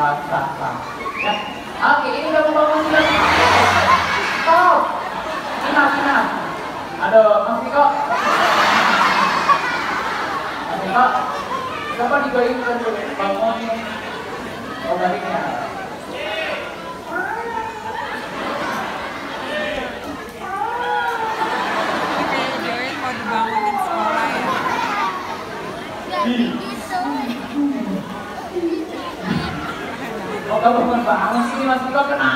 Oke, ini udah membangun sudah. Oh, enak, enak. Aduh, Mas Niko. Mas Niko, kenapa digoyangkan bangun Oh, baliknya. Hmm. Kamu bangun sini Mas Niko kena.